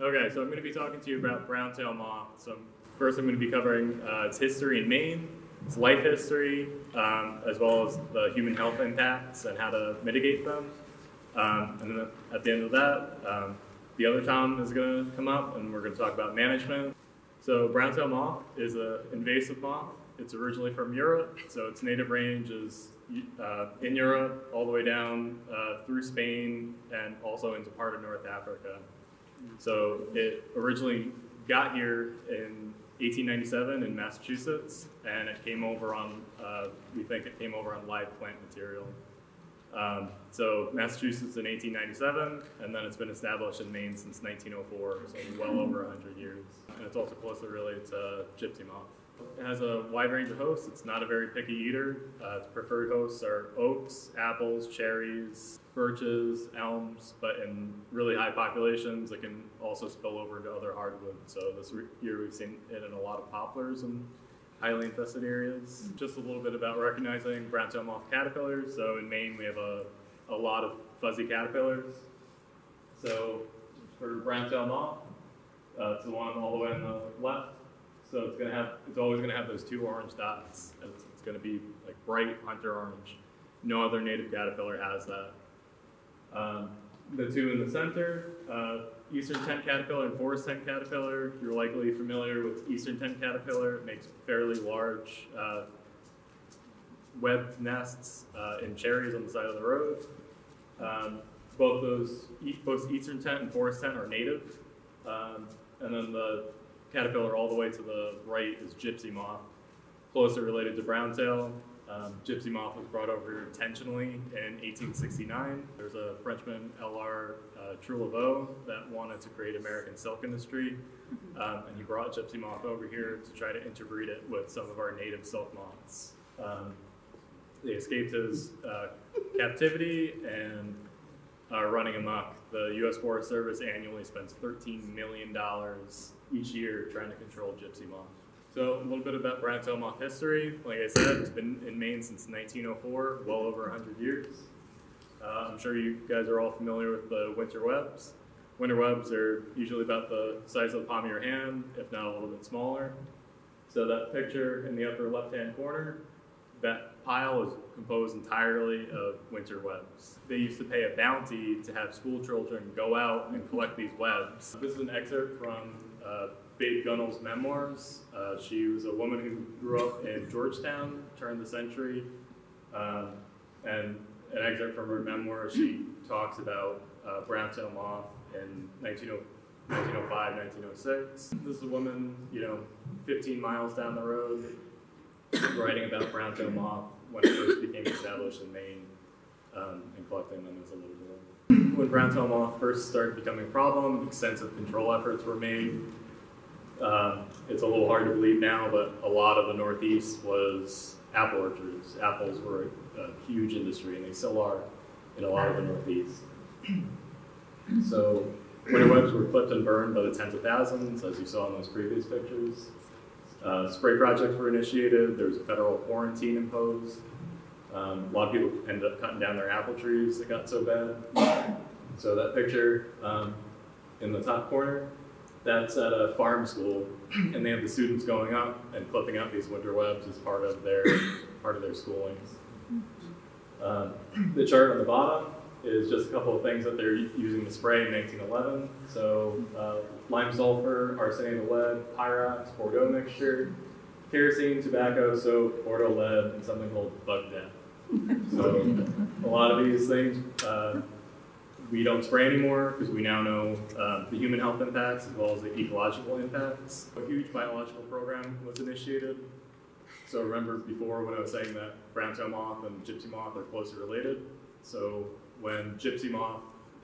Okay, so I'm going to be talking to you about brown-tailed moth. So first I'm going to be covering uh, its history in Maine, its life history, um, as well as the human health impacts and how to mitigate them. Um, and then at the end of that, um, the other Tom is going to come up and we're going to talk about management. So brown-tailed moth is an invasive moth. It's originally from Europe, so its native range is uh, in Europe, all the way down uh, through Spain, and also into part of North Africa. So it originally got here in 1897 in Massachusetts, and it came over on, uh, we think it came over on live plant material. Um, so Massachusetts in 1897, and then it's been established in Maine since 1904, so well over 100 years. And it's also closely related to gypsy moth. It has a wide range of hosts. It's not a very picky eater. Uh, its preferred hosts are oaks, apples, cherries, birches, elms, but in really high populations, it can also spill over into other hardwoods. So this year we've seen it in a lot of poplars and highly infested areas. Just a little bit about recognizing brown-tailed moth caterpillars. So in Maine we have a, a lot of fuzzy caterpillars. So for brown-tailed moth, uh, it's the one all the way on the left. So it's gonna have, it's always gonna have those two orange dots. It's, it's gonna be like bright hunter orange. No other native caterpillar has that. Um, the two in the center, uh, eastern tent caterpillar and forest tent caterpillar. You're likely familiar with eastern tent caterpillar. It makes fairly large uh, web nests uh, in cherries on the side of the road. Um, both those, both eastern tent and forest tent are native. Um, and then the caterpillar all the way to the right is gypsy moth, closely related to browntail. Um, gypsy moth was brought over here intentionally in 1869. There's a Frenchman, L.R. Uh, that wanted to create American silk industry, um, and he brought gypsy moth over here to try to interbreed it with some of our native silk moths. Um, they escaped his uh, captivity and are running amok. The U.S. Forest Service annually spends $13 million each year trying to control gypsy moth. So a little bit about brown-tailed history. Like I said, it's been in Maine since 1904, well over 100 years. Uh, I'm sure you guys are all familiar with the winter webs. Winter webs are usually about the size of the palm of your hand, if not a little bit smaller. So that picture in the upper left-hand corner, that pile is composed entirely of winter webs. They used to pay a bounty to have school children go out and collect these webs. This is an excerpt from uh, Babe Gunnell's memoirs. Uh, she was a woman who grew up in Georgetown, turned the century, um, and an excerpt from her memoir, she talks about uh, brown-tailed moth in 1905, 1906. This is a woman, you know, 15 miles down the road, writing about brown-tailed moth when it first became established in Maine um, and collecting them as a little girl. When brown-tailed moth first started becoming a problem, extensive control efforts were made. Um, it's a little hard to believe now, but a lot of the Northeast was apple orchards. Apples were a, a huge industry, and they still are in a lot of the Northeast. so winter webs were clipped and burned by the tens of thousands, as you saw in those previous pictures. Uh, spray projects were initiated. There was a federal quarantine imposed. Um, a lot of people ended up cutting down their apple trees. that got so bad. So that picture um, in the top corner that's at a farm school, and they have the students going up and clipping out these winter webs as part of their part of their schoolings. Um, the chart on the bottom is just a couple of things that they're using to spray in 1911. So uh, lime sulfur, arsenic lead, pyrox, Bordeaux mixture, kerosene, tobacco, soap, Bordeaux lead, and something called bug death. So a lot of these things uh, we don't spray anymore because we now know uh, the human health impacts as well as the ecological impacts. A huge biological program was initiated. So remember before when I was saying that brown-tailed moth and gypsy moth are closely related. So when gypsy moth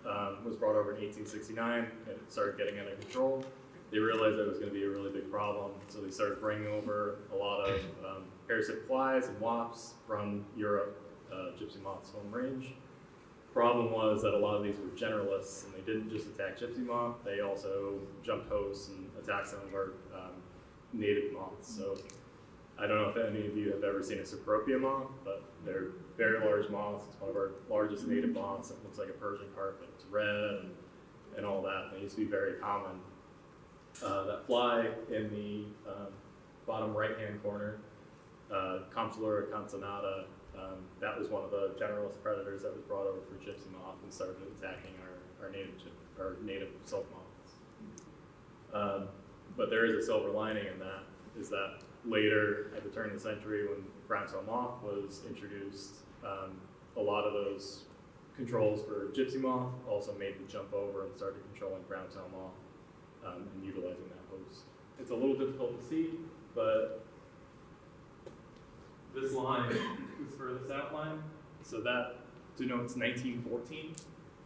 um, was brought over in 1869 and it started getting of control, they realized that it was going to be a really big problem. So they started bringing over a lot of um, parasitic flies and wasps from Europe, uh, gypsy moth's home range. Problem was that a lot of these were generalists, and they didn't just attack gypsy moth, they also jumped hosts and attacked some of our um, native moths. So I don't know if any of you have ever seen a Cecropia moth, but they're very large moths. It's one of our largest native moths. It looks like a Persian carpet. It's red and and all that. They used to be very common. Uh, that fly in the um, bottom right-hand corner, uh, Compsilura concinnata, um, that was one of the generalist predators that was brought over for gypsy moth and started attacking our, our native our native silk moths. Um, but there is a silver lining in that, is that later at the turn of the century when brown tail moth was introduced, um, a lot of those controls for gypsy moth also made the jump over and started controlling brown tail moth um, and utilizing that host. It's a little difficult to see, but this line is for this outline, so that denotes 1914.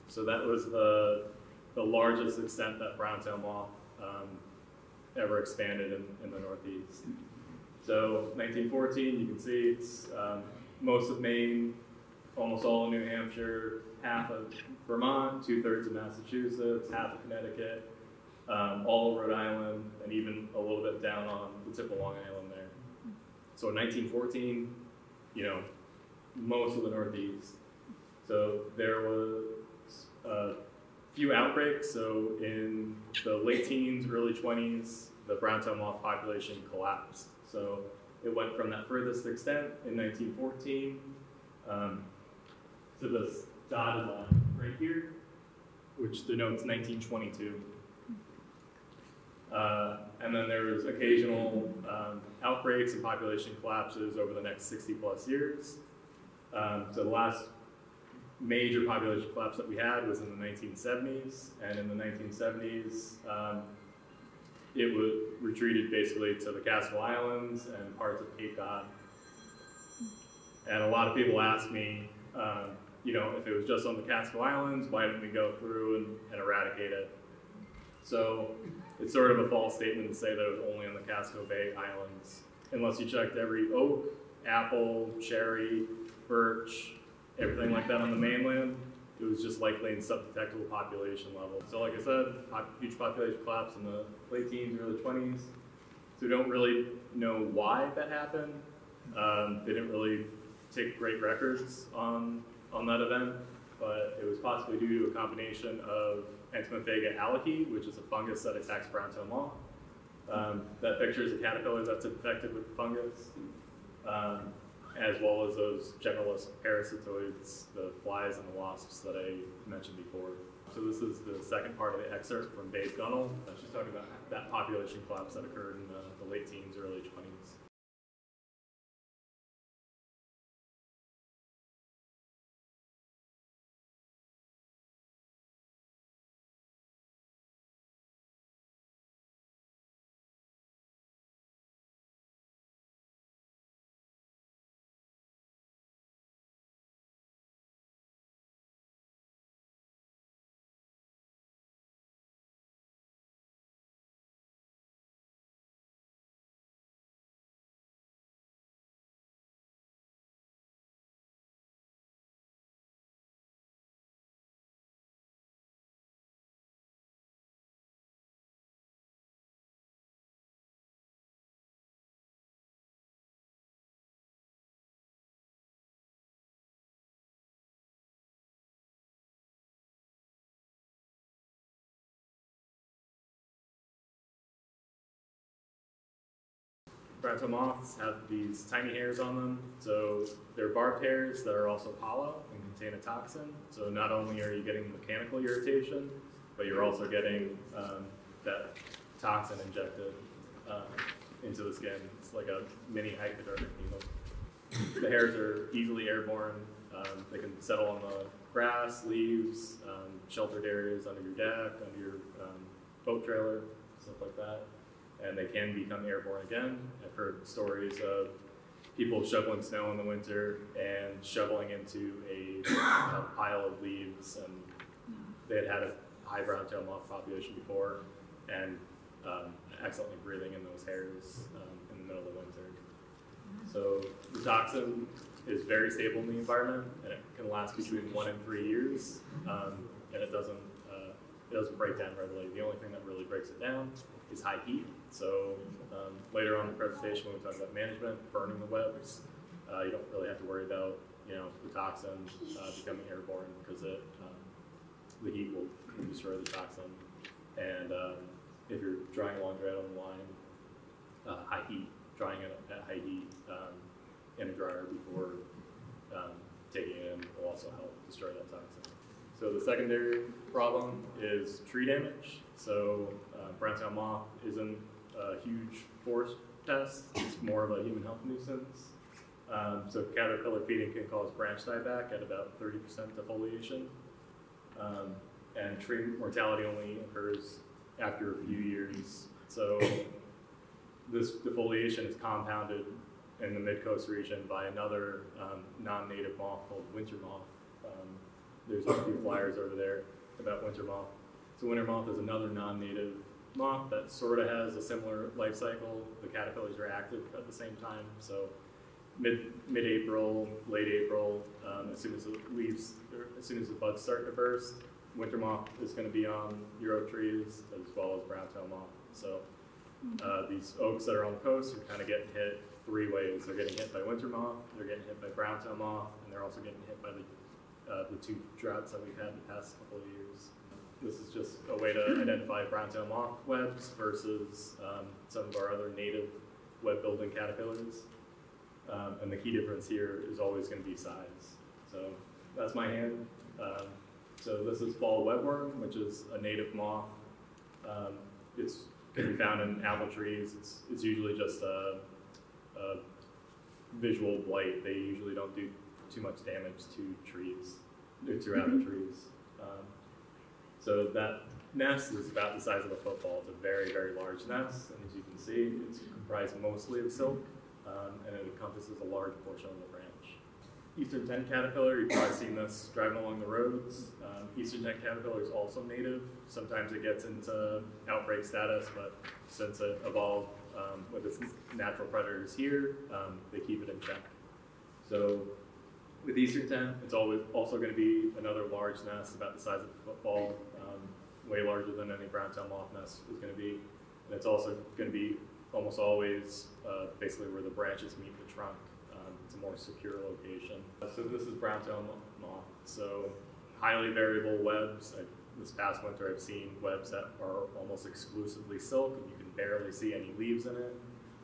So that was the the largest extent that brown tail moth um, ever expanded in, in the Northeast. So 1914, you can see it's um, most of Maine, almost all of New Hampshire, half of Vermont, two thirds of Massachusetts, half of Connecticut, um, all of Rhode Island, and even a little bit down on the tip of Long Island. So in 1914, you know, most of the Northeast. So there was a few outbreaks. So in the late teens, early 20s, the brown tail moth population collapsed. So it went from that furthest extent in 1914 um, to this dotted line right here, which denotes 1922. Uh, and then there was occasional um, outbreaks and population collapses over the next 60 plus years. Um, so the last major population collapse that we had was in the 1970s, and in the 1970s, um, it was retreated basically to the Casco Islands and parts of Cape Cod. And a lot of people ask me, um, you know, if it was just on the Casco Islands, why didn't we go through and, and eradicate it? So it's sort of a false statement to say that it was only on the Casco Bay Islands, unless you checked every oak, apple, cherry, birch, everything like that on the mainland. It was just likely in subdetectable population level. So, like I said, huge population collapse in the late teens, early 20s. So we don't really know why that happened. Um, they didn't really take great records on on that event, but it was possibly due to a combination of Entomophaga aulicae, which is a fungus that attacks brown-tailed moth. Um, that picture is a caterpillar that's infected with fungus, um, as well as those generalist parasitoids, the flies and the wasps that I mentioned before. So this is the second part of the excerpt from Bayes Gunnell. She's talking about that population collapse that occurred in the, the late teens, early 20s. Brown moths have these tiny hairs on them, so they're barbed hairs that are also hollow and contain a toxin. So not only are you getting mechanical irritation, but you're also getting um, that toxin injected uh, into the skin. It's like a mini hypodermic needle. The hairs are easily airborne. Um, they can settle on the grass, leaves, um, sheltered areas under your deck, under your um, boat trailer, stuff like that and they can become airborne again. I've heard stories of people shoveling snow in the winter and shoveling into a, a pile of leaves, and they had had a high brown tail moth population before, and um, accidentally breathing in those hairs um, in the middle of the winter. So the toxin is very stable in the environment, and it can last between one and three years, um, and it doesn't uh, it doesn't break down readily. The only thing that really breaks it down is high heat. So um, later on in the presentation, when we talk about management, burning the webs, uh, you don't really have to worry about you know the toxin uh, becoming airborne because it um, the heat will, destroy the toxin. And um, if you're drying laundry out on the line, uh, high heat, drying it at high heat um, in a dryer before um, taking it in will also help destroy that toxin. So the secondary problem is tree damage. So uh, brown-tailed moth isn't a huge forest pest; it's more of a human health nuisance. Um, so caterpillar feeding can cause branch dieback at about 30% defoliation. Um, and tree mortality only occurs after a few years. So this defoliation is compounded in the mid-coast region by another um, non-native moth called winter moth. Um, there's a few flyers over there about winter moth. So winter moth is another non-native moth that sort of has a similar life cycle. The caterpillars are active at the same time, so mid mid-April, late April, um, as soon as the leaves, or as soon as the buds start to burst, winter moth is going to be on your oak trees as well as brown-tail moth. So uh, these oaks that are on the coast are kind of getting hit three ways. They're getting hit by winter moth, they're getting hit by brown-tail moth, and they're also getting hit by the, uh, the two droughts that we've had the past couple of years. This is just a way to identify brown-tail moth webs versus um, some of our other native web-building caterpillars. Um, and the key difference here is always going to be size. So that's my hand. Um, so this is fall webworm, which is a native moth. Um, it's can be found in apple trees. It's, it's usually just a, a visual blight. They usually don't do too much damage to trees, to apple trees. Um, so that nest is about the size of a football. It's a very, very large nest, and as you can see, it's comprised mostly of silk, um, and it encompasses a large portion of the branch. Eastern tent caterpillar, you've probably seen this driving along the roads. Um, Eastern tent caterpillar is also native. Sometimes it gets into outbreak status, but since it evolved um, with its natural predators here, um, they keep it in check. So with Eastern tent, it's always also going to be another large nest about the size of a football, way larger than any brown-tail moth nest is going to be. And it's also going to be almost always uh, basically where the branches meet the trunk. Um, it's a more secure location. So this is brown-tail moth. So highly variable webs. I, this past winter, I've seen webs that are almost exclusively silk, and you can barely see any leaves in it.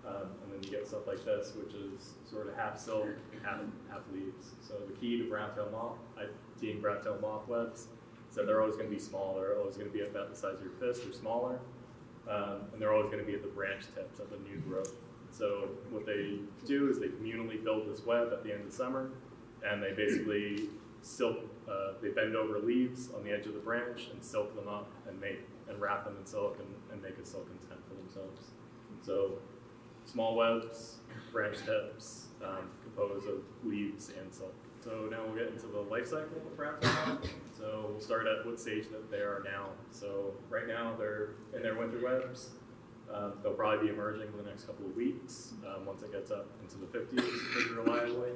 Um, and then you get stuff like this, which is sort of half silk, half, half leaves. So the key to brown-tail moth, I've seen brown-tail moth webs, so they're always going to be small. They're always going to be about the size of your fist or smaller. Um, and they're always going to be at the branch tips of the new growth. So what they do is they communally build this web at the end of the summer, and they basically silk, uh, they bend over leaves on the edge of the branch and silk them up and make and wrap them in silk and, and make a silken tent for themselves. So small webs, branch tips, um, composed of leaves and silk. So now we'll get into the life cycle of tail So we'll start at what stage that they are now. So right now they're in their winter webs. Um, they'll probably be emerging in the next couple of weeks um, once it gets up into the 50s pretty reliably.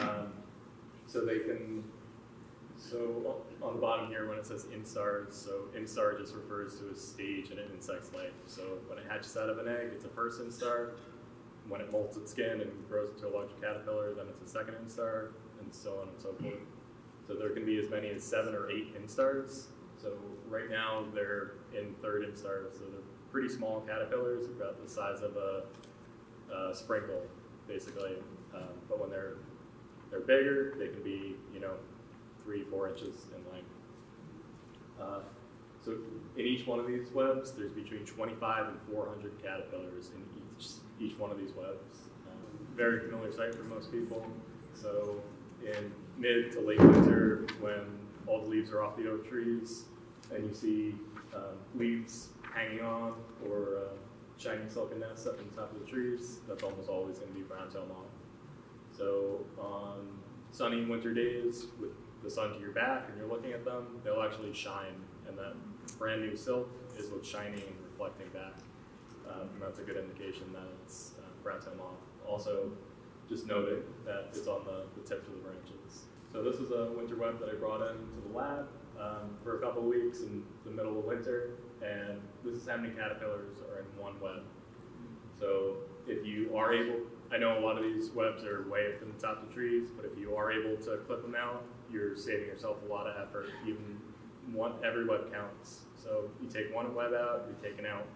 Um, so they can, so on the bottom here when it says instars, so instar just refers to a stage in an insect's life. So when it hatches out of an egg, it's a first instar. When it molts its skin and grows into a larger caterpillar, then it's a second instar, and so on and so forth. So there can be as many as seven or eight instars. So right now they're in third instars, so they're pretty small caterpillars, about the size of a, a sprinkle, basically. Um, but when they're they're bigger, they can be you know three, four inches in length. Uh, so in each one of these webs, there's between 25 and 400 caterpillars in each each one of these webs. Um, very familiar sight for most people. So in mid to late winter, when all the leaves are off the oak trees, and you see um, leaves hanging on or uh, shiny silken nests up in the top of the trees, that's almost always going to be brown-tail moth. So on sunny winter days with the sun to your back and you're looking at them, they'll actually shine, and that brand new silk is what's shining and reflecting back. Um, that's a good indication that it's uh, brown-tail moth. Also, just noting that it's on the, the tips of the branches. So this is a winter web that I brought into the lab um, for a couple weeks in the middle of winter, and this is how many caterpillars are in one web. So if you are able, I know a lot of these webs are way up in the top of trees, but if you are able to clip them out, you're saving yourself a lot of effort, even one, every web counts. So you take one web out, you're taking out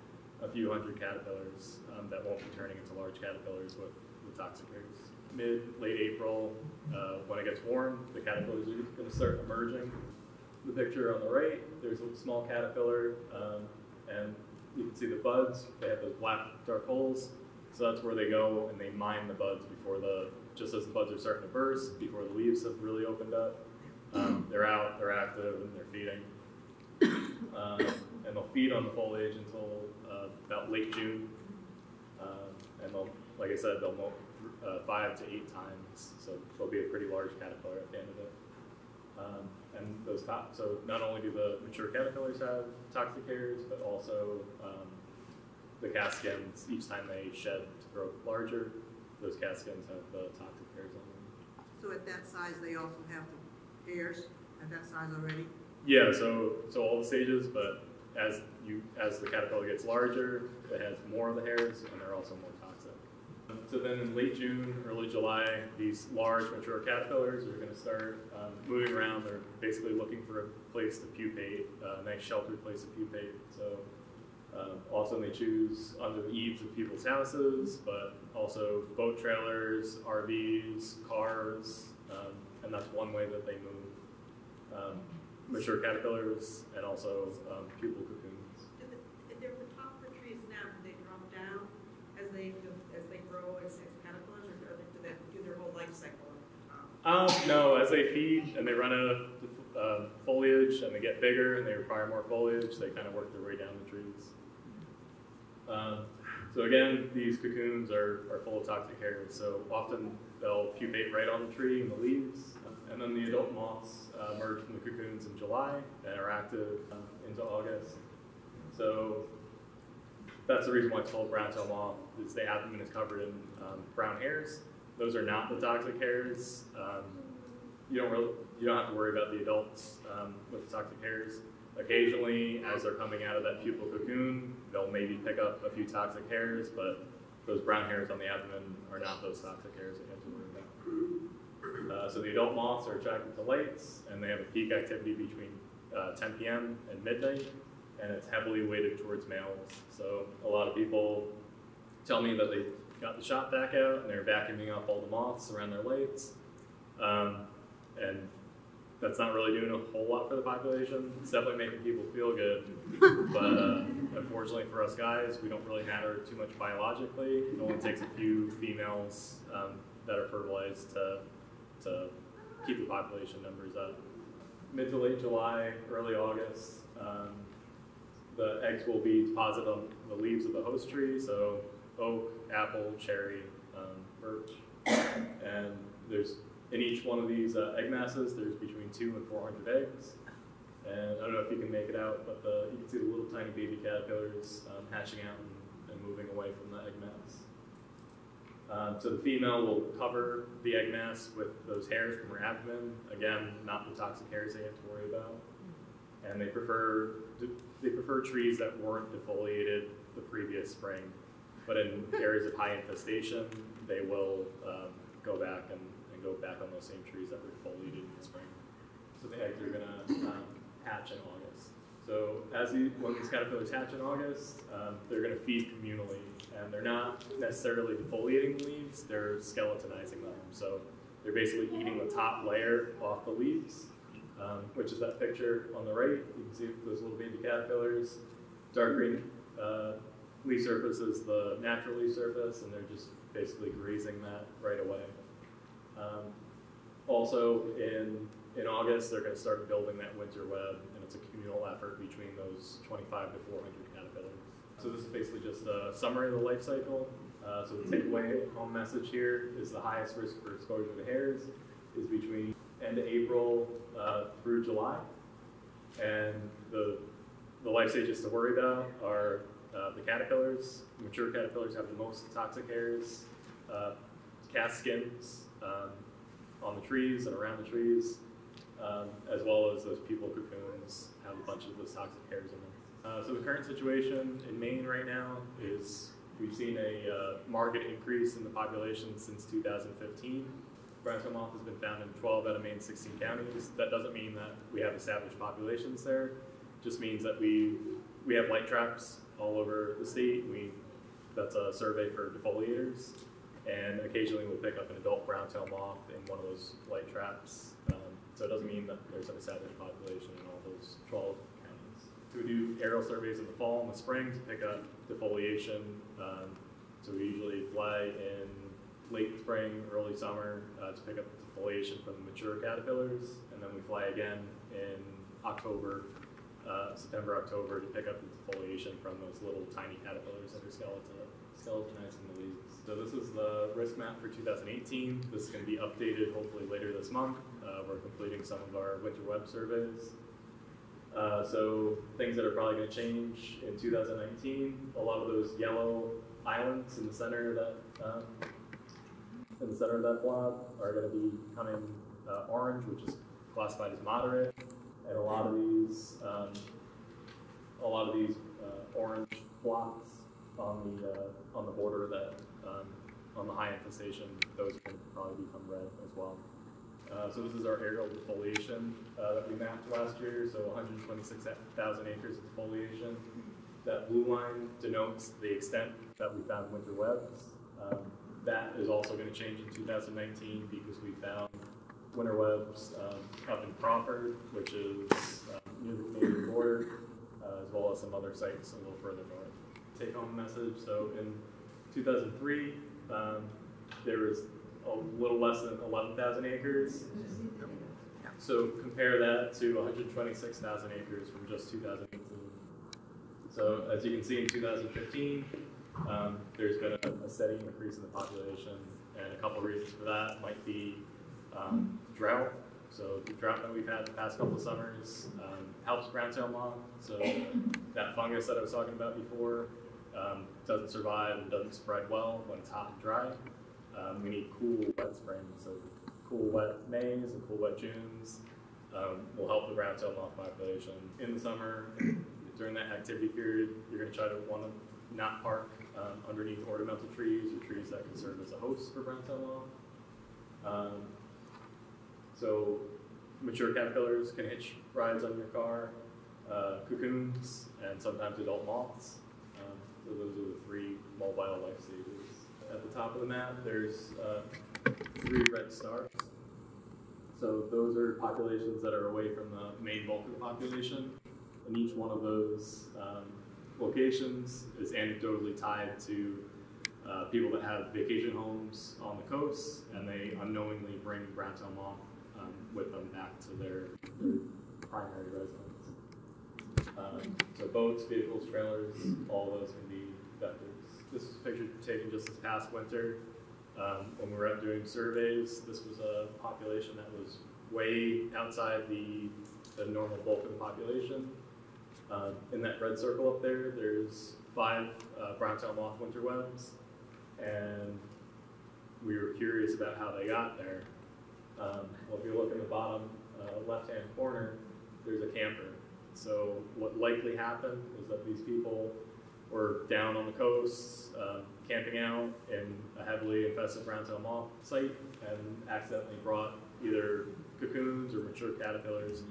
a few hundred caterpillars um, that won't be turning into large caterpillars with, with toxic hairs. Mid, late April, uh, when it gets warm, the caterpillars are going to start emerging. The picture on the right, there's a small caterpillar, um, and you can see the buds. They have those black dark holes. So that's where they go and they mine the buds before the, just as the buds are starting to burst, before the leaves have really opened up. Um, they're out, they're active, and they're feeding. Um, and they'll feed on the foliage until uh, about late June. Um, and they'll, like I said, they'll molt uh, five to eight times. So they'll be a pretty large caterpillar at the end of it. Um, and those top, so not only do the mature caterpillars have toxic hairs, but also um, the caskins, each time they shed to grow larger, those caskins have the toxic hairs on them. So at that size, they also have the hairs at that size already? Yeah, so so all the stages, but as you as the caterpillar gets larger, it has more of the hairs, and they're also more toxic. So then in late June, early July, these large mature caterpillars are going to start um, moving around. They're basically looking for a place to pupate, uh, a nice sheltered place to pupate. So um, often they choose under the eaves of people's houses, but also boat trailers, RVs, cars, um, and that's one way that they move. Um, mature caterpillars and also um, pupal cocoons. Do the, if they're the top of the trees now, do they drop down as they, as they grow as, as caterpillars, or do they, do their whole life cycle at the top? Um, no, as they feed and they run out of uh, foliage and they get bigger and they require more foliage, they kind of work their way down the trees. Um, so again, these cocoons are, are full of toxic hairs, so often they'll pupate right on the tree in the leaves. And then the adult moths uh, emerge from the cocoons in July and are active um, into August. So that's the reason why it's called brown tail moth, is the abdomen is covered in um, brown hairs. Those are not the toxic hairs. Um, you don't really, you don't have to worry about the adults um, with the toxic hairs. Occasionally, as they're coming out of that pupal cocoon, they'll maybe pick up a few toxic hairs, but those brown hairs on the abdomen are not those toxic hairs that you have to worry about. Uh, so the adult moths are attracted to lights, and they have a peak activity between uh, 10 p.m. and midnight, and it's heavily weighted towards males. So a lot of people tell me that they got the shot back out, and they're vacuuming up all the moths around their lights. Um, and that's not really doing a whole lot for the population. It's definitely making people feel good, but uh, unfortunately for us guys, we don't really matter too much biologically. It only takes a few females um, that are fertilized to to keep the population numbers up. Mid to late July, early August, um, the eggs will be deposited on the leaves of the host tree, so oak, apple, cherry, um, birch, and there's in each one of these uh, egg masses, there's between two and 400 eggs. And I don't know if you can make it out, but the, you can see the little tiny baby caterpillars um, hatching out and, and, moving away from the egg mass. Um, so the female will cover the egg mass with those hairs from her abdomen. Again, not the toxic hairs they have to worry about. And they prefer they prefer trees that weren't defoliated the previous spring. But in areas of high infestation, they will um, go back and go back on those same trees that were defoliated in the spring. So the eggs are gonna um, hatch in August. So as the, when these caterpillars hatch in August, um, they're gonna feed communally, and they're not necessarily defoliating the leaves; they're skeletonizing them. So they're basically eating the top layer off the leaves, um, which is that picture on the right. You can see those little baby caterpillars. Dark green uh, leaf surface is the natural leaf surface, and they're just basically grazing that right away. Um, also, in in August, they're going to start building that winter web, it's a communal effort between those 25 to 400 caterpillars. So this is basically just a summary of the life cycle. Uh, so the takeaway home message here is the highest risk for exposure to hairs is between end of April uh, through July, and the the life stages to worry about are uh, the caterpillars. Mature caterpillars have the most toxic hairs, uh, cast skins, um, on the trees and around the trees, um, as well as those pupal cocoons have a bunch of those toxic hairs in them. Uh, so the current situation in Maine right now is we've seen a uh, market increase in the population since 2015. brown-tailed moth has been found in 12 out of Maine's 16 counties. That doesn't mean that we have established populations there. It Just means that we we have light traps all over the state. We that's a survey for defoliators, and occasionally we'll pick up an adult brown-tailed moth in one of those light traps. Um, so it doesn't mean that there's a established population in all those 12 counties. We do aerial surveys in the fall and the spring to pick up defoliation. Um, so we usually fly in late spring, early summer uh, to pick up defoliation from the mature caterpillars, and then we fly again in October, uh, September, October to pick up the defoliation from those little tiny caterpillars that are skeleton, skeletonized in the leaves. So this is the risk map for 2018. This is going to be updated hopefully later this month. Uh, we're completing some of our winter web surveys. Uh, so things that are probably going to change in 2019, a lot of those yellow islands in the center of that um, in the center of that blob are going to be becoming uh, orange, which is classified as moderate, and a lot of these um, a lot of these uh, orange blocks on the uh, on the border that um, on the high infestation, those are going to probably become red as well. Uh, so this is our aerial defoliation uh, that we mapped last year. So 126,000 acres of defoliation. That blue line denotes the extent that we found winter webs. Um, that is also going to change in 2019 because we found winter webs um, up in Crawford, which is um, near the Canadian border, uh, as well as some other sites a little further north. Take home message. So in 2003, um, there was a little less than 11,000 acres. So compare that to 126,000 acres from just 2018. So as you can see in 2015, um, there's been a, a steady increase in the population, and a couple reasons for that might be um, drought. So the drought that we've had the past couple of summers um, helps brown-tail moth. So that fungus that I was talking about before um, doesn't survive and doesn't spread well when it's hot and dry. Um, we need cool, wet springs. So cool, wet Mays and cool, wet Junes um, will help the brown-tailed moth population. In the summer, during that activity period, you're going to try to want to not park um, underneath ornamental trees or trees that can serve as a host for brown-tailed moth. Um, so mature caterpillars can hitch rides on your car, uh, cocoons, and sometimes adult moths. So those are the three mobile life stages. At the top of the map, there's uh, three red stars. So those are populations that are away from the main bulk of the population, and each one of those um, locations is anecdotally tied to uh, people that have vacation homes on the coast, and they unknowingly bring brown-tailed moth um, with them back to their, their primary residence. Um, so boats, vehicles, trailers, all those can This was a picture taken just this past winter. Um, when we were out doing surveys, this was a population that was way outside the, the normal bulk of the population. Um, in that red circle up there, there's five uh, moth winter webs, and we were curious about how they got there. Um, well, if you look in the bottom uh, left-hand corner, there's a camper. So what likely happened is that these people were down on the coast, uh, camping out in a heavily infested brown-tailed moth site, and accidentally brought either cocoons or mature caterpillars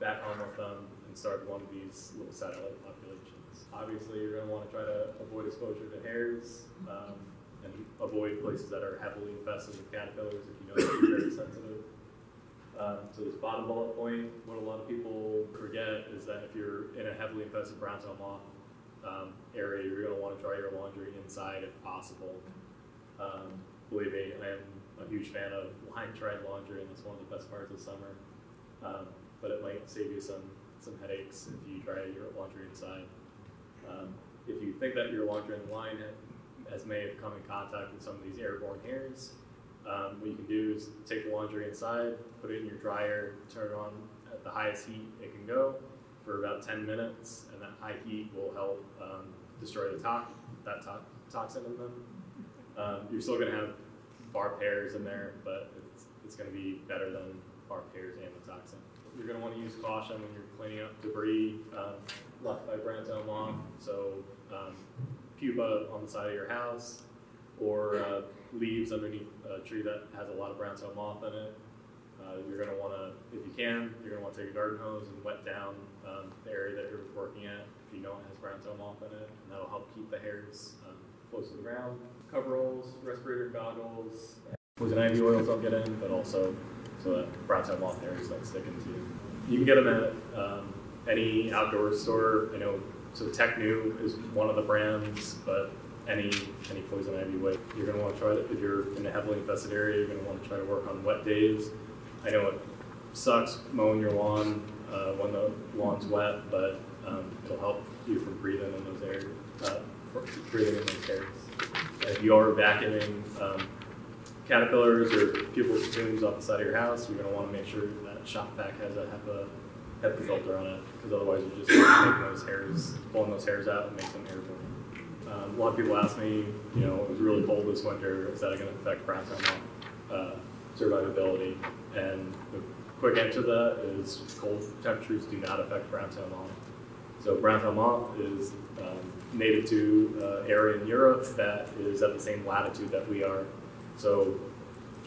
back home with them and started one of these little satellite populations. Obviously, you're going to want to try to avoid exposure to hairs um, and avoid places that are heavily infested with caterpillars if you know that you're very sensitive. Um, so this bottom bullet point, what a lot of people forget is that if you're in a heavily infested brown-tailed moth um, area, you're going to want to dry your laundry inside if possible. Um, believe me, I am a huge fan of line-dried laundry, and it's one of the best parts of summer. Um, but it might save you some some headaches if you dry your laundry inside. Um, if you think that your laundry in the line has may have come in contact with some of these airborne hairs, um, what you can do is take the laundry inside, put it in your dryer, turn it on at the highest heat it can go for about 10 minutes, and that high heat will help um, destroy the to- that to- toxin in them. Um, you're still going to have bar hairs in there, but it's, it's going to be better than bar hairs and the toxin. You're going to want to use caution when you're cleaning up debris um, left by brown-tailed moth. So um, pupa on the side of your house, or uh, leaves underneath a tree that has a lot of brown tail moth in it. Uh, you're going to want to, if you can, you're going to want to take a garden hose and wet down um, the area that you're working at if you know it has brown tail moth in it, and that'll help keep the hairs um, close to the ground. Coveralls, respirator goggles, poison ivy oils don't get in, but also so that brown tail moth hairs don't stick into you. You can get them at um, any outdoor store. I know, so Tecnu is one of the brands, but any any poison ivy whip, you're going to want to try it. If you're in a heavily infested area, you're going to want to try to work on wet days. I know it sucks mowing your lawn uh, when the lawn's wet, but um, it'll help you from breathing in those areas, uh, breathing in those areas. If you are vacuuming um, caterpillars or pupal cocoons off the side of your house, you're going to want to make sure that shop vac has a HEPA, HEPA filter on it, because otherwise you're just making those hairs, pulling those hairs out and make them airborne. Um, a lot of people ask me, you know, it was really cold this winter, is that going to affect brown tail moth uh, survivability? And the quick answer to that is cold temperatures do not affect brown tail moth. So brown tail moth is um, native to uh, area in Europe that is at the same latitude that we are. So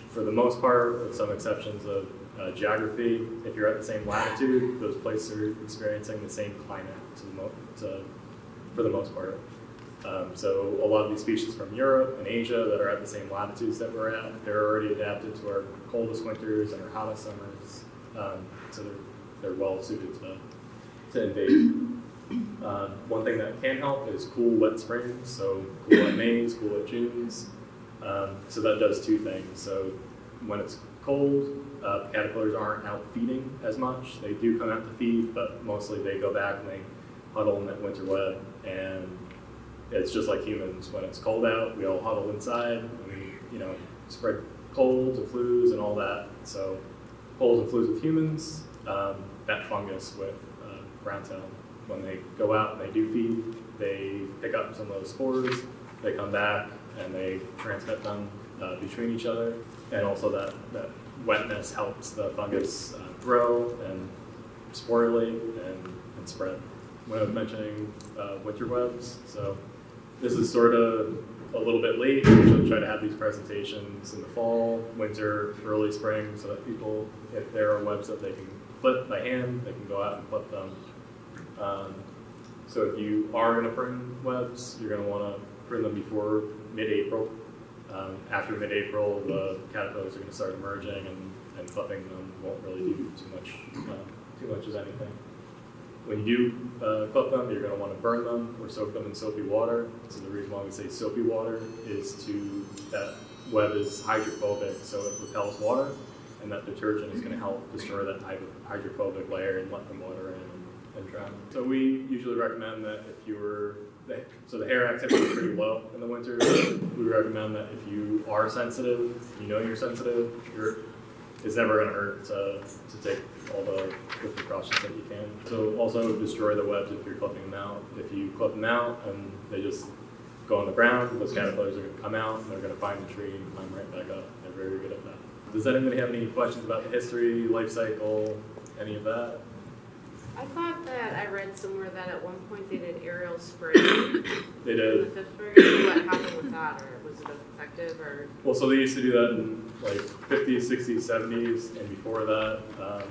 for the most part, with some exceptions of uh, geography, if you're at the same latitude, those places are experiencing the same climate to the to, for the most part. Um, so a lot of these species from Europe and Asia that are at the same latitudes that we're at, they're already adapted to our coldest winters and our hottest summers. Um, so they're, they're well suited to, to invade. Um, one thing that can help is cool wet springs, so cool wet Mays, cool wet Junes. Um, so that does two things. So when it's cold, uh, caterpillars aren't out feeding as much. They do come out to feed, but mostly they go back and they huddle in that winter web. And it's just like humans. When it's cold out, we all huddle inside and we, you know, spread colds and flus and all that. So colds and flus with humans, um, that fungus with uh, brown tail. When they go out and they do feed, they pick up some of those spores. They come back and they transmit them uh, between each other. And also that, that wetness helps the fungus uh, grow and sporulate and, and spread. When I was mentioning uh, winter webs, so this is sort of a little bit late. We usually try to have these presentations in the fall, winter, early spring, so that people, if there are webs that they can clip by hand, they can go out and clip them. Um, so if you are going to print webs, you're going to want to print them before mid-April. Um, after mid-April, the caterpillars are going to start emerging, and, and them won't really do too much, um, too much of anything. When you do uh, them, you're going to want to burn them or soak them in soapy water. So the reason why we say soapy water is to that web is hydrophobic, so it repels water, and that detergent is going to help destroy that hydrophobic layer and let the water in and, and drown. So we usually recommend that if you were so the hair activity is pretty low in the winter. We recommend that if you are sensitive, you know you're sensitive, you're it's never going to hurt to, to take all the, the precautions that you can. So also destroy the webs if you're clipping them out. If you clip them out and they just go on the ground, those caterpillars are going to come out and they're going to find the tree and climb right back up. They're very good at that. Does anybody have any questions about the history, life cycle, any of that? I thought that I read somewhere that at one point they did aerial spray They in the did. fifth grade. What happened with that, or was it effective, or? Well, so they used to do that in like 50s, 60s, 70s, and before that. Um,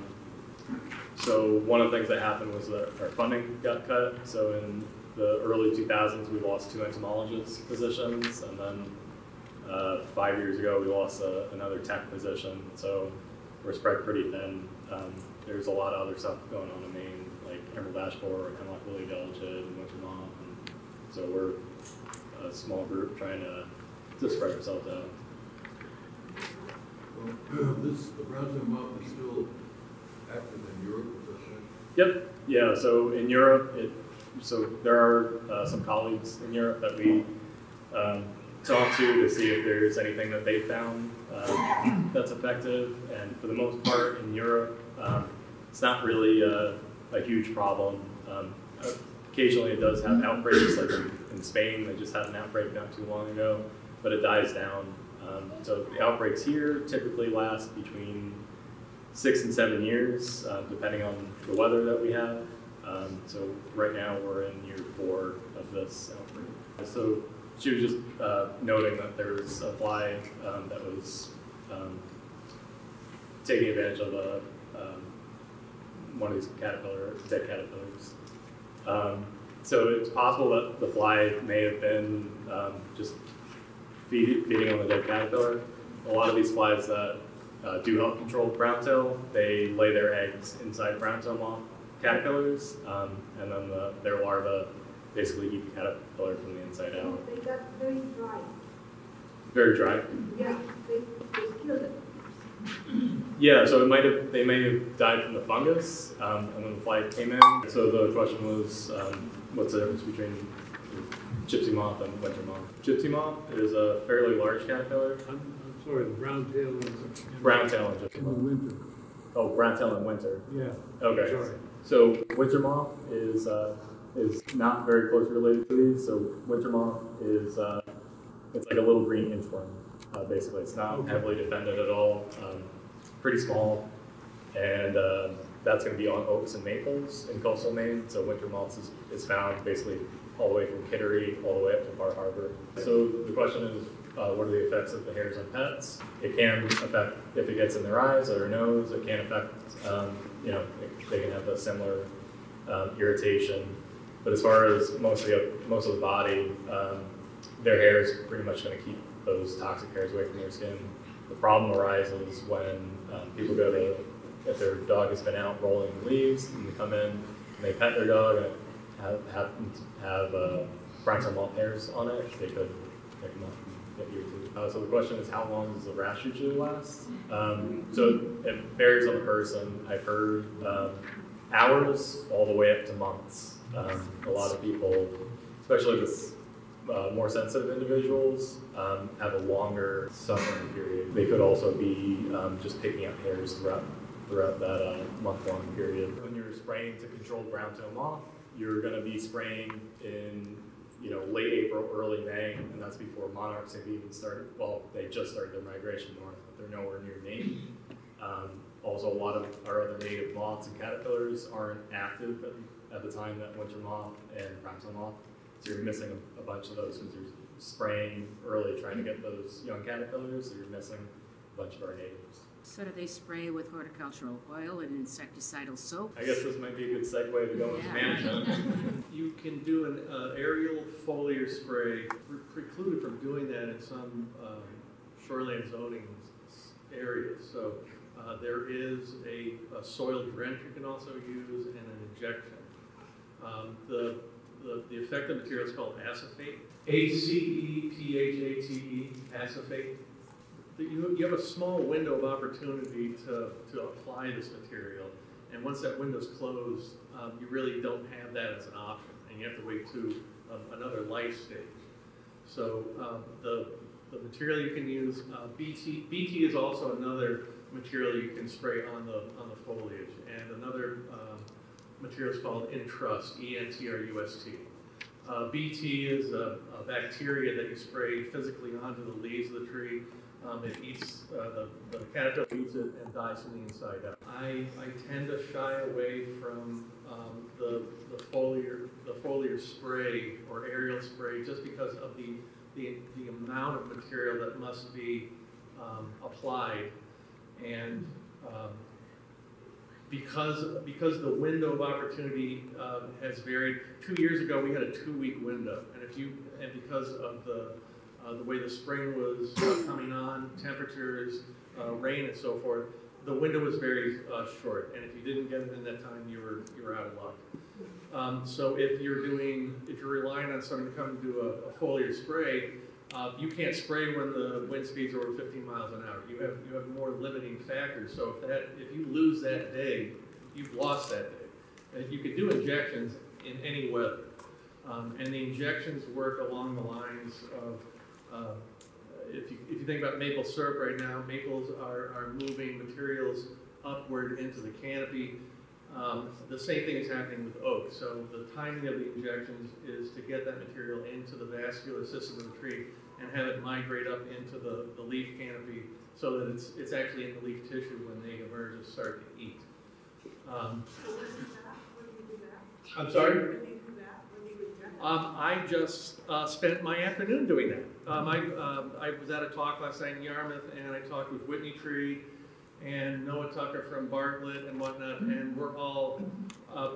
so one of the things that happened was that our funding got cut. So in the early 2000s, we lost two entomologist positions, and then uh, five years ago, we lost uh, another tech position. So we're spread pretty thin. Um, there's a lot of other stuff going on in Maine, like emerald ash borer, hemlock woolly adelgid, and winter moth. And so we're a small group trying to, to spread ourselves out. This, the tail moth is still active in Europe, is that right? Yep. Yeah. So in Europe, it so there are uh, some colleagues in Europe that we um, talk to to see if there's anything that they found uh, that's effective. And for the most part, in Europe, um, it's not really a, a huge problem. Um, occasionally, it does have outbreaks, like in Spain, they just had an outbreak not too long ago, but it dies down. Um, so the outbreaks here typically last between six and seven years, uh, depending on the weather that we have. Um, so right now we're in year four of this outbreak. So she was just uh, noting that there was a fly um, that was um, taking advantage of a, um, one of these caterpillar, dead caterpillars. Um, so it's possible that the fly may have been just feed, feeding on the dead caterpillar. A lot of these flies that uh, do help control brown-tail, they lay their eggs inside brown-tail moth caterpillars, um, and then the, their larvae basically eat the caterpillar from the inside out. They got very dry. Very dry. Yeah, they, they killed it. Yeah, so it might have, they may have died from the fungus, um, and then the fly came in. So the question was, um, what's the difference between gypsy moth and winter moth? Gypsy moth is a fairly large caterpillar. I'm, I'm sorry, the brown tail is. Brown tail and gypsy In moth. winter, Oh, brown tail in winter. yeah. Okay. Sorry. So winter moth is uh, is not very closely related to these. So winter moth is uh, it's like a little green inchworm. Uh, basically, it's not Okay. heavily defended at all. Um, pretty small, and uh, that's going to be on oaks and maples in coastal Maine. So winter moth is, is found basically all the way from Kittery all the way up to Bar Harbor. So the question is, uh, what are the effects of the hairs on pets? It can affect if it gets in their eyes or their nose. It can affect, um, you know, they can have a similar um, irritation. But as far as most of the most of the body, um, their hair is pretty much going to keep those toxic hairs away from their skin. The problem arises when um, people go to, if their dog has been out rolling leaves, and they come in and they pet their dog and it have, to have uh, brown hairs on it, they could pick them up. Uh, so the question is, how long does the rash usually last? Um, so it varies on the person. I've heard um, hours all the way up to months. Um, a lot of people, especially with uh, more sensitive individuals, um, have a longer suffering period. They could also be um, just picking up hairs throughout throughout that uh, month-long period. When you're spraying to control brown-tail moth, you're going to be spraying in you know late April, early May, and that's before monarchs have even started. Well, they just started their migration north, but they're nowhere near Maine. Um, also, a lot of our other native moths and caterpillars aren't active at, at the time that winter moth and brown-tail moth. So you're missing a, a bunch of those because you're spraying early trying to get those young caterpillars, so you're missing a bunch of our natives. So do they spray with horticultural oil and insecticidal soap? I guess this might be a good segue to go into Yeah. management. You can do an uh, aerial foliar spray, We're precluded from doing that in some um, shoreline zoning areas. So uh, there is a a soil drench you can also use and an injection. Um, The, the the effective material is called acephate, E A-C-E-P-H-A-T-E, acephate. You, you have a small window of opportunity to, to apply this material. And once that window's closed, um, you really don't have that as an option, and you have to wait to um, another life stage. So um, the, the material you can use, uh, BT, BT is also another material you can spray on the, on the foliage. And another um, material is called Entrust, E-N-T-R-U-S-T. Uh, BT is a, a bacteria that you spray physically onto the leaves of the tree. Um, it eats, uh, the, the caterpillar eats it and dies from the inside out. I, I tend to shy away from um, the, the foliar, the foliar spray or aerial spray just because of the, the, the amount of material that must be um, applied. And um, because, because the window of opportunity um, has varied, two years ago, we had a two-week window. And if you, and because of the, uh, the way the spring was uh, coming on, temperatures, uh, rain and so forth, the window was very uh, short. And if you didn't get it in that time, you were, you were out of luck. Um, so if you're doing, if you're relying on someone to come and do a, a foliar spray, uh, you can't spray when the wind speed's are over 15 miles an hour. You have, you have more limiting factors. So if that, if you lose that day, you've lost that day. And you could do injections in any weather. Um, and the injections work along the lines of, uh, if you, if you think about maple syrup right now, maples are, are moving materials upward into the canopy. Um, the same thing is happening with oak. So the timing of the injections is to get that material into the vascular system of the tree and have it migrate up into the, the leaf canopy so that it's, it's actually in the leaf tissue when they emerge and start to eat. Um, I'm sorry? When you do that, when you inject Um, I just uh, spent my afternoon doing that. Um, I, um, I was at a talk last night in Yarmouth, and I talked with Whitney Tree and Noah Tucker from Bartlett and whatnot, and we're all, uh,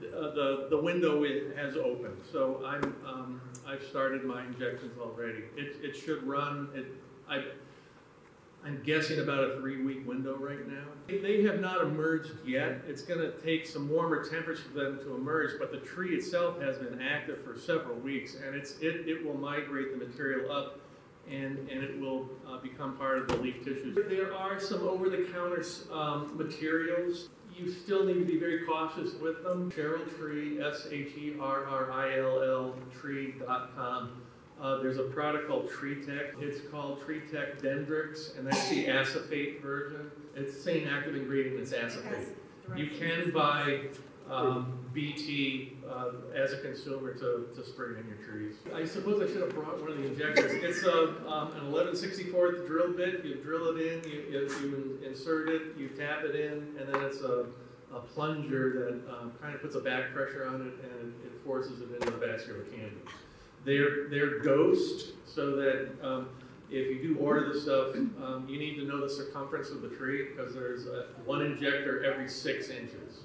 the, uh, the, the window has opened. So I'm, um, I've started my injections already. It, it should run, it, I, I'm guessing about a three-week window right now. They have not emerged yet. It's gonna take some warmer temperatures for them to emerge, but the tree itself has been active for several weeks, and it's, it, it will migrate the material up, and, and it will uh, become part of the leaf tissues. There are some over-the-counter um, materials. You still need to be very cautious with them. Sherrill Tree, S-H-E-R-R-I-L-L, tree.com. Uh, there's a product called Tree Tech. It's called Tree Tech Dendrix, and that's the acephate version. It's the same active ingredient as acephate. You can buy um, BT uh, as a consumer to, to spray on your trees. I suppose I should have brought one of the injectors. It's a, um, an 1164th drill bit. You drill it in, you, you, you insert it, you tap it in, and then it's a, a plunger that um, kind of puts a back pressure on it and it forces it into the vascular candy. They're, they're dosed so that um, if you do order the stuff, um, you need to know the circumference of the tree because there's a, one injector every six inches.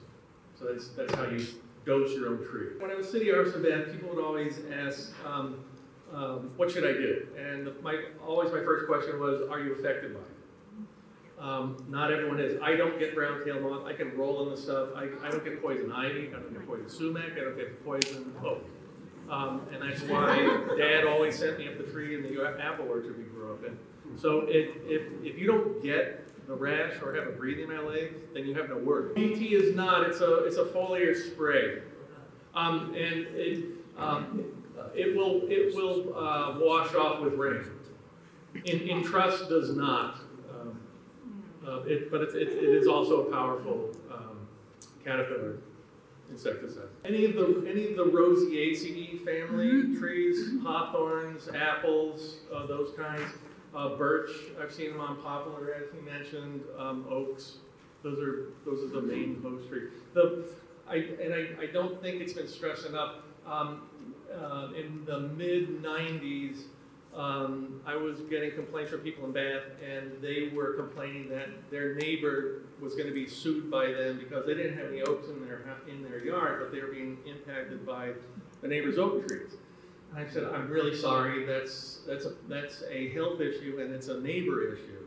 So that's, that's how you dose your own tree. When I was city arborist, people would always ask, um, um, what should I do? And my, always my first question was, are you affected by it? Um, not everyone is. I don't get brown tail moth. I can roll in the stuff. I, I don't get poison ivy. I don't get poison sumac. I don't get poison oak. Um, and that's why Dad always sent me up the tree in the apple orchard we grew up in. So if, if, if you don't get the rash or have a breathing malaise, then you have no worry. BT is not, it's a, it's a foliar spray. Um, and it, um, it will, it will, uh, wash off with rain. In, Entrust does not. Um, Uh, it, but it's, it, it is also a powerful, um, caterpillar insecticide. Any of the, any of the Rosaceae family trees, hawthorns, apples, uh, those kinds, uh, birch, I've seen them on poplar, as you mentioned, um, oaks, those are, those are the main host trees. The, I, and I, I don't think it's been stressed enough, um, uh, in the mid nineties, um, I was getting complaints from people in Bath, and they were complaining that their neighbor was gonna be sued by them because they didn't have any oaks in their, in their yard, but they were being impacted by the neighbor's oak trees. And I said, I'm really sorry, that's, that's a, that's a health issue and it's a neighbor issue.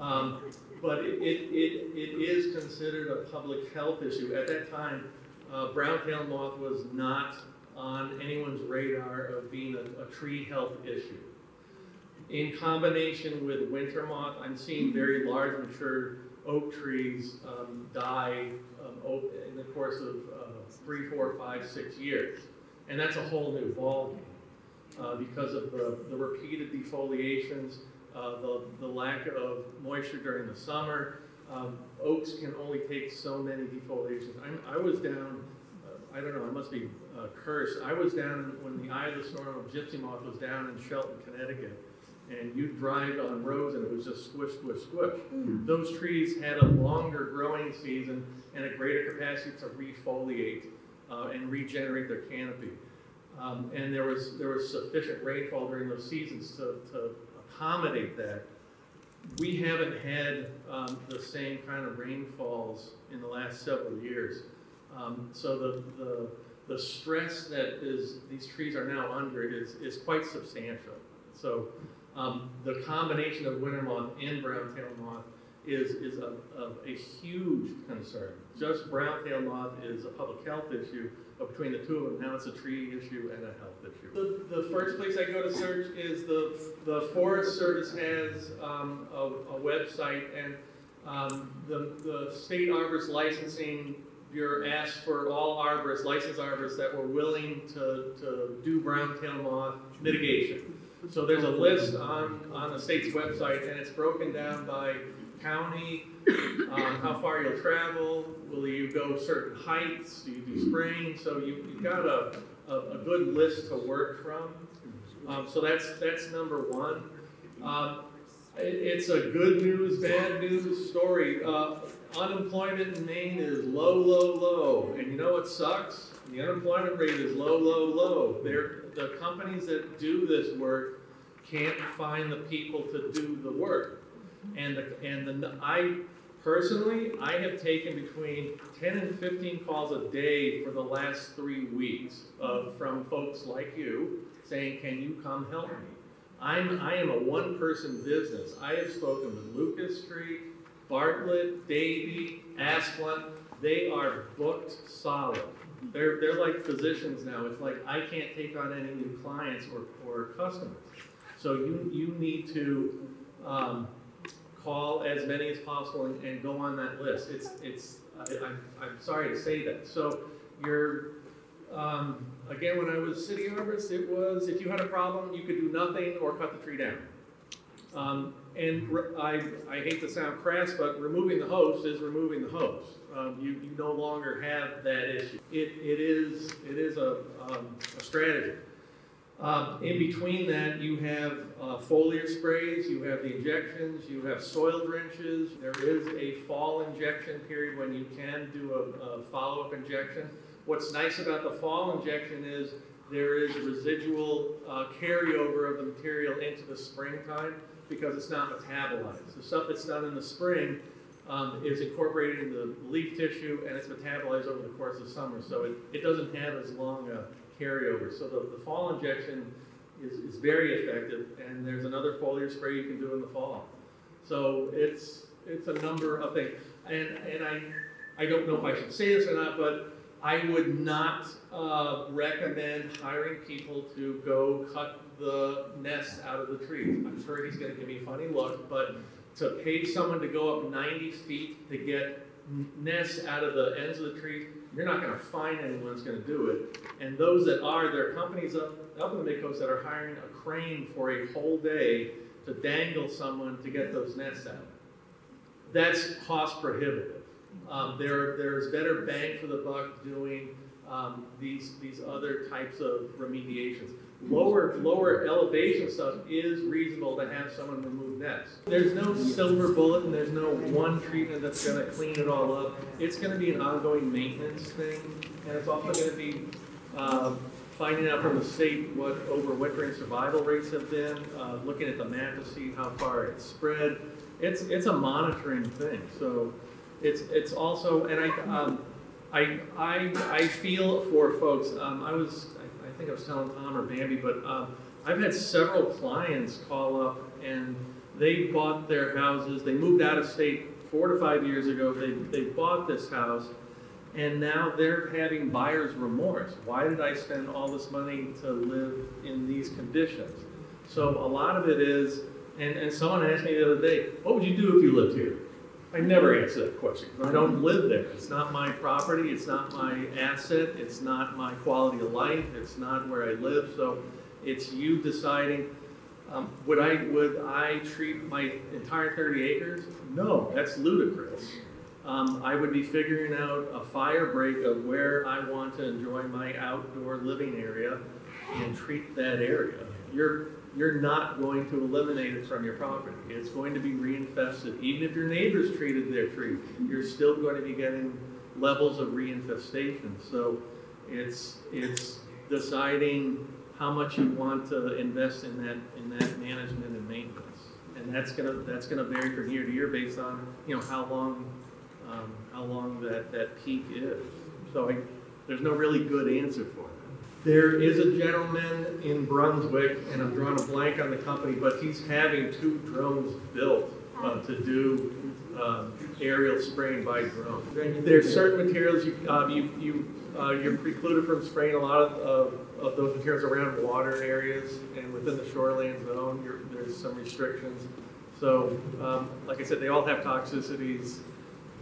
Um, but it, it, it, it is considered a public health issue. At that time, uh, brown tail moth was not on anyone's radar of being a, a tree health issue. In combination with winter moth, I'm seeing very large mature oak trees um, die um, in the course of uh, three, four, five, six years. And that's a whole new ballgame uh, because of the, the repeated defoliations, uh, the, the lack of moisture during the summer. Um, oaks can only take so many defoliations. I'm, I was down, I don't know, I must be uh, cursed. I was down when the eye of the storm of gypsy moth was down in Shelton, Connecticut. And you drive on roads and it was just squish, squish, squish. Those trees had a longer growing season and a greater capacity to refoliate uh, and regenerate their canopy. Um, and there was, there was sufficient rainfall during those seasons to, to accommodate that. We haven't had um, the same kind of rainfalls in the last several years. Um, so the, the, the stress that is, these trees are now under is, is quite substantial. So um, the combination of winter moth and brown tail moth is, is a, a huge concern. Just brown tail moth is a public health issue, but between the two of them, now it's a tree issue and a health issue. The, the first place I go to search is the, the Forest Service has um, a, a website, and um, the, the state arborist licensing bureau asked for all arborists, licensed arborists that were willing to, to do brown tail moth mitigation. So there's a list on, on the state's website, and it's broken down by county, um, how far you'll travel, will you go certain heights, do you do spraying? So you, you've got a, a, a good list to work from. Um, so that's, that's number one. Um, it's a good news, bad news story. Uh, unemployment in Maine is low, low, low. And you know what sucks? The unemployment rate is low, low, low. They're, the companies that do this work can't find the people to do the work. And the, and the, I, personally, I have taken between ten and fifteen calls a day for the last three weeks of, from folks like you saying, can you come help me? I'm, I am a one-person business. I have spoken with Lucas Tree, Bartlett, Davy, Asplund. They are booked solid. They're, they're like physicians now. It's like, I can't take on any new clients or, or customers. So you, you need to, um, call as many as possible and, and go on that list. It's, it's, I, I'm, I'm sorry to say that. So you're, um, again, when I was city arborist, it was, if you had a problem, you could do nothing or cut the tree down. Um, and I, I hate to sound crass, but removing the host is removing the host. Um, you, you no longer have that issue. It, it is, it is a, um, a strategy. Um, in between that, you have uh, foliar sprays, you have the injections, you have soil drenches. There is a fall injection period when you can do a, a follow-up injection. What's nice about the fall injection is there is a residual uh, carryover of the material into the springtime because it's not metabolized. The stuff that's done in the spring um, is incorporated into the leaf tissue and it's metabolized over the course of summer, so it, it doesn't have as long a carryover. So the, the fall injection is, is very effective, and there's another foliar spray you can do in the fall. So it's, it's a number of things. And, and I, I don't know if I should say this or not, but I would not uh, recommend hiring people to go cut the nest out of the trees. I'm sure he's gonna give me a funny look, but to pay someone to go up 90 feet to get nests out of the ends of the tree, you're not gonna find anyone that's gonna do it. And those that are, there are companies up, up in the Mid-Coast that are hiring a crane for a whole day to dangle someone to get those nests out. That's cost prohibitive. Um, there, there's better bang for the buck doing, um, these, these other types of remediations. Lower, lower elevation stuff is reasonable to have someone remove nests. There's no silver bullet and there's no one treatment that's gonna clean it all up. It's gonna be an ongoing maintenance thing, and it's also gonna be, uh, finding out from the state what overwintering survival rates have been, uh, looking at the map to see how far it's spread. It's, it's a monitoring thing, so it's, it's also, and I, um, I, I, I feel for folks, um, I was, I, I think I was telling Tom or Bambi, but, um, I've had several clients call up and they bought their houses, they moved out of state four to five years ago, they, they bought this house, and now they're having buyer's remorse. Why did I spend all this money to live in these conditions? So a lot of it is, and, and someone asked me the other day, what would you do if you lived here? I never answer that question, I don't live there. It's not my property, it's not my asset, it's not my quality of life, it's not where I live, so it's you deciding, um, would I, would I treat my entire thirty acres? No, that's ludicrous. Um, I would be figuring out a fire break of where I want to enjoy my outdoor living area and treat that area. You're, you're not going to eliminate it from your property. It's going to be reinfested. Even if your neighbors treated their tree, you're still going to be getting levels of reinfestation. So it's, it's deciding how much you want to invest in that, in that management and maintenance. And that's gonna, that's gonna vary from year to year based on, you know, how long, um, how long that, that peak is. So I, there's no really good answer for that. There is a gentleman in Brunswick, and I'm drawing a blank on the company, but he's having two drones built uh, to do uh, aerial spraying by drone. There's certain materials you, uh, you, you, uh, you're precluded from spraying a lot of, of, of those materials around water areas and within the shoreline zone, you're, there's some restrictions. So, um, like I said, they all have toxicities.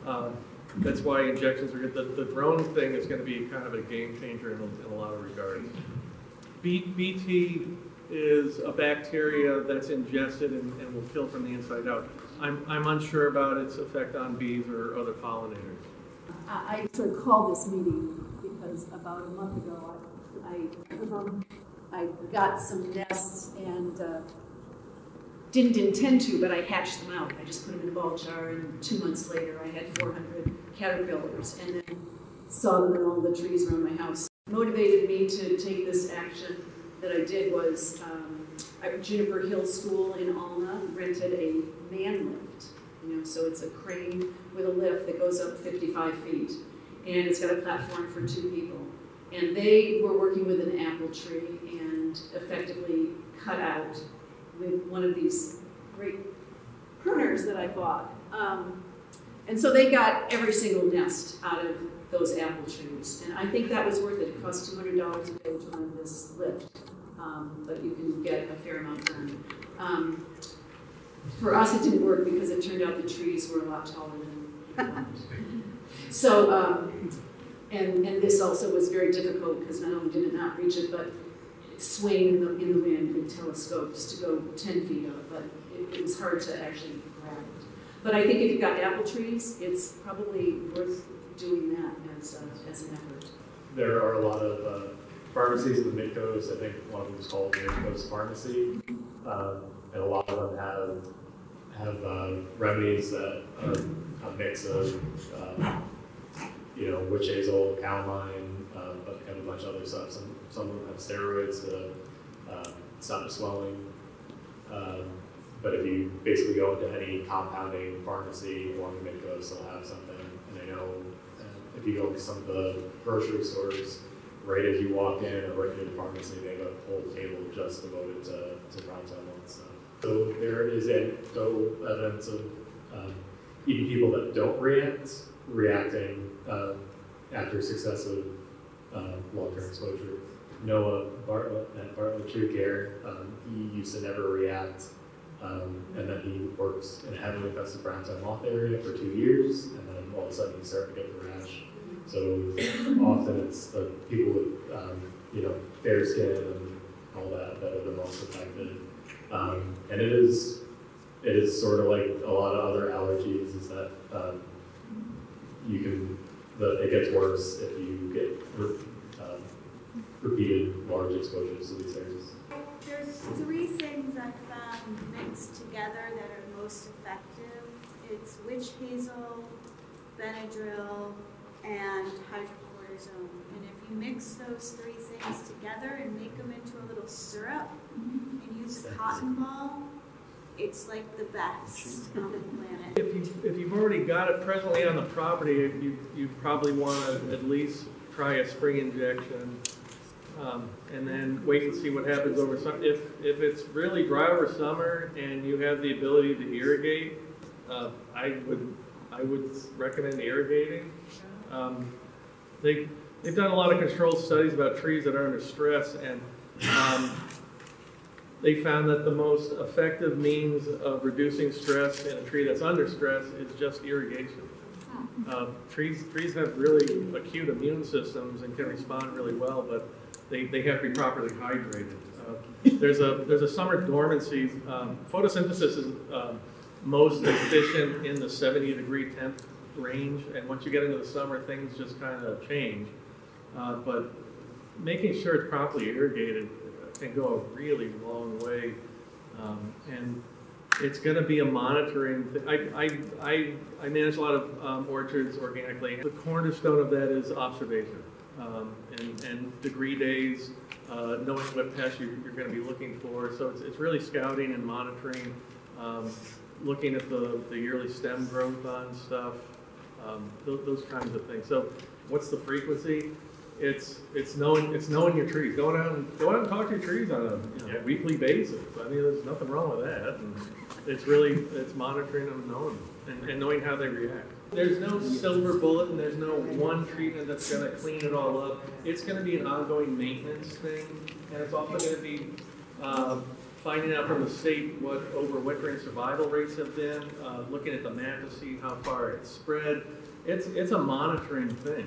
Um, that's why injections are good. The, the drone thing is gonna be kind of a game changer in a, in a lot of regards. B, BT is a bacteria that's ingested and, and will kill from the inside out. I'm, I'm unsure about its effect on bees or other pollinators. I, of called this meeting because about a month ago, I, I, I got some nests and, uh, didn't intend to, but I hatched them out. I just put them in a ball jar and two months later, I had four hundred caterpillars and then saw them in all the trees around my house. motivated me to take this action that I did was um, Juniper Hill School in Alna rented a man lift. You know, so it's a crane with a lift that goes up 55 feet, and it's got a platform for two people. And they were working with an apple tree and effectively cut out with one of these great pruners that I bought. Um, and so they got every single nest out of those apple trees. And I think that was worth it. It cost $200 a day to run this lift, um, but you can get a fair amount done. Um, for us, it didn't work because it turned out the trees were a lot taller than we. So, um, and, and this also was very difficult because not only did it not reach it, but swayed in the, in the wind with telescopes to go 10 feet up, but it, it was hard to actually grab it. But I think if you've got apple trees, it's probably worth doing that as, a, as an effort. There are a lot of uh, pharmacies in the mid coast. I think one of them is called Mid Coast Pharmacy, um, and a lot of them have have uh, remedies that are a mix of um, you know witch hazel, calamine, uh, a bunch of other stuff. Some some of them have steroids to um, stop swelling. Um, but if you basically go into any compounding pharmacy along the mid coast, they'll have something. And I know uh, if you go to some of the grocery stores, right as you walk in or right near the pharmacy, they have a whole table just devoted to, to brown tail and stuff. So there is anecdotal evidence of um, even people that don't react, reacting um, after successive um, long-term exposure. Noah Bartlett at Bartlett Tree um, he used to never react, um, and then he worked in a heavily infested brown moth area for two years, and then all of a sudden he started to get the rash. So often it's the people with, um, you know, fair skin and all that that are the most affected. Um, and it is, it is sort of like a lot of other allergies is that, um, you can, the, it gets worse if you get, repeated large exposures to these areas. There's three things I found mixed together that are most effective. It's witch hazel, Benadryl, and hydrocortisone. And if you mix those three things together and make them into a little syrup and use a cotton ball, it's like the best on the planet. If you, if you've already got it presently on the property, you, you probably want to at least try a spring injection. Um, and then wait and see what happens over summer. If, if it's really dry over summer and you have the ability to irrigate, uh, I would, I would recommend irrigating. Um, they, they've done a lot of controlled studies about trees that are under stress and, um, they found that the most effective means of reducing stress in a tree that's under stress is just irrigation. Uh, trees, trees have really acute immune systems and can respond really well, but they, they have to be properly hydrated. Uh, there's a there's a summer dormancy. Um, photosynthesis is um, most efficient in the 70 degree temp range, and once you get into the summer, things just kind of change. Uh, but making sure it's properly irrigated can go a really long way. Um, and it's going to be a monitoring. I, I, I, I manage a lot of um, orchards organically. The cornerstone of that is observation um, and, and degree days, uh, knowing what pests you, you're going to be looking for. So it's, it's really scouting and monitoring, um, looking at the, the yearly stem growth on stuff, um, those, those kinds of things. So what's the frequency? It's, it's knowing, it's knowing your trees. Go out and, go out and talk to your trees on a you know, Yeah. weekly basis. I mean, there's nothing wrong with that. And it's really, it's monitoring them, knowing, and, and knowing how they react. There's no silver bullet and there's no one treatment that's gonna clean it all up. It's gonna be an ongoing maintenance thing, and it's also gonna be, uh, finding out from the state what overwintering survival rates have been, uh, looking at the map to see how far it's spread. It's, it's a monitoring thing.